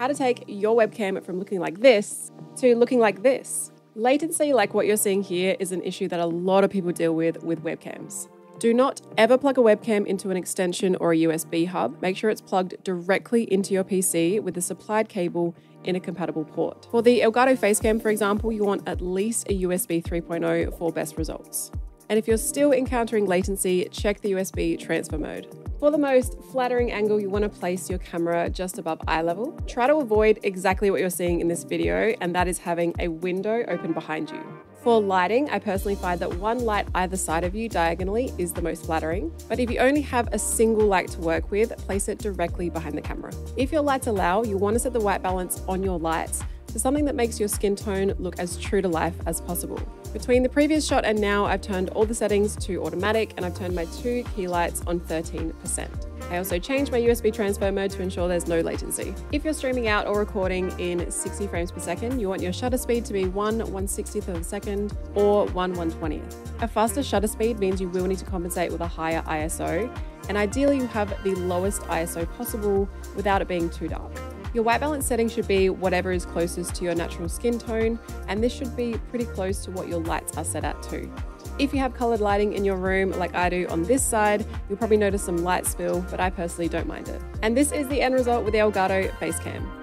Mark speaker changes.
Speaker 1: how to take your webcam from looking like this to looking like this. Latency, like what you're seeing here, is an issue that a lot of people deal with with webcams. Do not ever plug a webcam into an extension or a USB hub. Make sure it's plugged directly into your PC with a supplied cable in a compatible port. For the Elgato Facecam, for example, you want at least a USB 3.0 for best results. And if you're still encountering latency, check the USB transfer mode. For the most flattering angle, you want to place your camera just above eye level. Try to avoid exactly what you're seeing in this video, and that is having a window open behind you. For lighting, I personally find that one light either side of you diagonally is the most flattering, but if you only have a single light to work with, place it directly behind the camera. If your lights allow, you want to set the white balance on your lights to something that makes your skin tone look as true to life as possible. Between the previous shot and now, I've turned all the settings to automatic and I've turned my two key lights on 13%. I also changed my USB transfer mode to ensure there's no latency. If you're streaming out or recording in 60 frames per second, you want your shutter speed to be 1 160th of a second or 1 120th. A faster shutter speed means you will need to compensate with a higher ISO, and ideally you have the lowest ISO possible without it being too dark. Your white balance setting should be whatever is closest to your natural skin tone, and this should be pretty close to what your lights are set at too. If you have coloured lighting in your room like I do on this side, you'll probably notice some light spill, but I personally don't mind it. And this is the end result with the Elgato Facecam.